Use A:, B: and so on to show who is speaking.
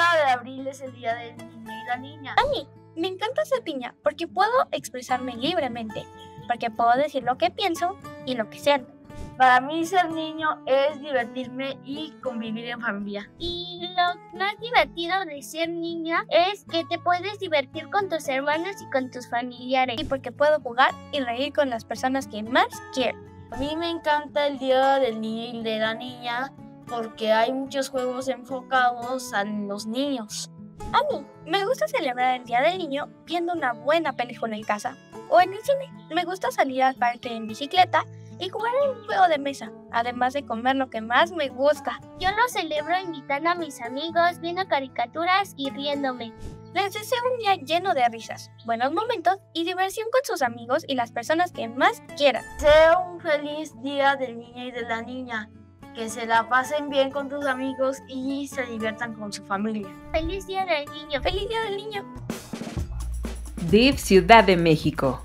A: 30 de abril es el Día del Niño y la Niña.
B: A mí me encanta ser niña porque puedo expresarme libremente, porque puedo decir lo que pienso y lo que siento.
A: Para mí ser niño es divertirme y convivir en familia.
C: Y lo más divertido de ser niña es que te puedes divertir con tus hermanos y con tus familiares.
B: Y porque puedo jugar y reír con las personas que más quiero.
A: A mí me encanta el Día del Niño y de la Niña porque hay muchos juegos enfocados a los niños.
B: A mí me gusta celebrar el Día del Niño viendo una buena película en casa o en el cine. Me gusta salir al parque en bicicleta y jugar un juego de mesa, además de comer lo que más me gusta.
C: Yo lo celebro invitando a mis amigos, viendo caricaturas y riéndome.
B: Les deseo un día lleno de risas, buenos momentos y diversión con sus amigos y las personas que más quieran.
A: Sea un feliz día del niño y de la niña. Que se la pasen bien con tus amigos y se diviertan con su familia.
C: Feliz día del niño.
B: ¡Feliz día del niño!
D: DIF Ciudad de México.